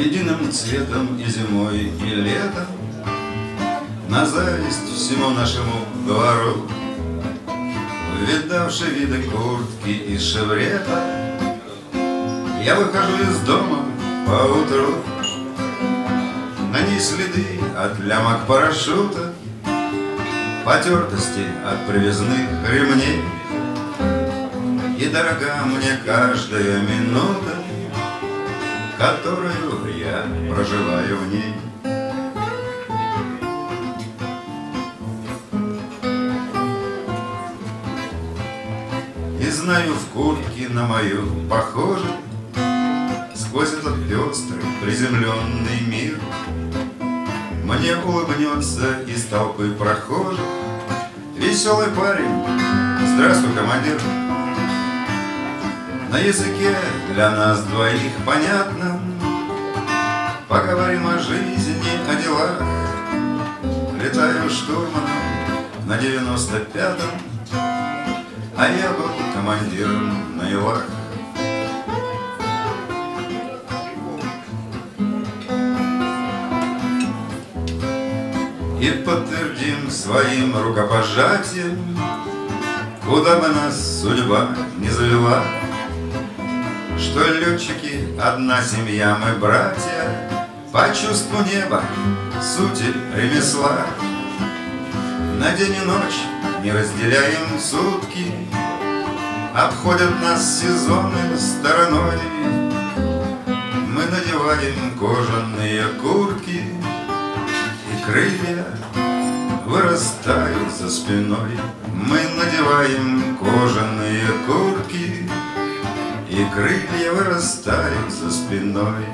Единым цветом и зимой, и летом. На зависть всему нашему двору Видавший виды куртки и шеврета Я выхожу из дома поутру. На ней следы от лямок парашюта Потертости от привязных ремней. И дорога мне каждая минута Которую я проживаю в ней. И знаю в куртке на мою похоже Сквозь этот пестрый приземленный мир. Мне улыбнется из толпы прохожих Веселый парень, здравствуй, командир На языке для нас двоих понятно. Поговорим о жизни, о делах. Летаю штурманом на девяносто пятом А я был командиром на Илах И подтвердим своим рукопожатием Куда бы нас судьба не завела Что летчики одна семья, мы братья По чувству неба, сути ремесла На день и ночь не разделяем сутки Обходят нас сезоны стороной Мы надеваем кожаные куртки крылья вырастают за спиной. Мы надеваем кожаные куртки, и крылья вырастают за спиной.